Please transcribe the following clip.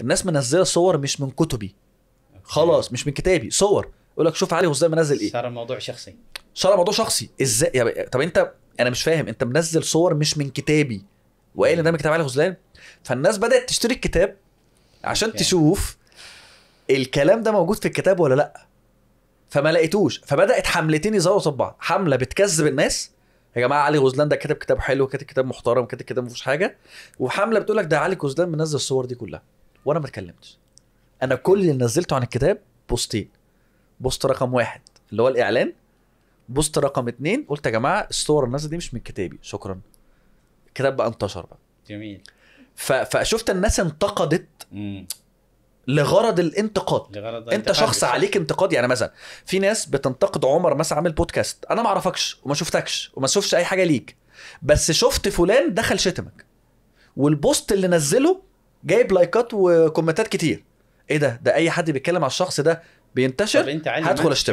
الناس منزله صور مش من كتبي. خلاص مش من كتابي صور. يقول لك شوف علي غزلان منزل إيه. صار الموضوع شخصي. صار موضوع شخصي. إزاي؟ يا طب أنت أنا مش فاهم. أنت منزل صور مش من كتابي. وقايل إن ده من كتاب علي غزلان فالناس بدأت تشتري الكتاب عشان أوكي. تشوف الكلام ده موجود في الكتاب ولا لأ. فما لقيتوش. فبدأت حملتين يظهروا قصاد بعض. حملة بتكذب الناس. يا جماعة علي غزلان ده كاتب كتاب حلو كاتب كتاب محترم كاتب كتاب ما فيهوش حاجة. وحملة بتقول لك ده علي غزلان منزل الصور دي كلها. وأنا ما اتكلمتش. أنا كل اللي نزلته عن الكتاب بوستين. post رقم واحد اللي هو الإعلان post رقم اتنين قلت يا جماعة الصور النازله دي مش من كتابي. شكرا. الكتاب بقى انتشر بقى. جميل. ف... فشفت الناس انتقدت امم لغرض الانتقاد. لغرض أنت شخص. عليك انتقاد. يعني مثلا في ناس بتنتقد عمر مثلا عامل بودكاست. أنا ما أعرفكش وما شفتكش وما شفتش أي حاجة ليك. بس شفت فلان دخل شتمك. وال post اللي نزله جايب لايكات وكومنتات كتير. إيه ده؟ ده اي حد بيتكلم على الشخص ده بينتشر هدخل اشتم.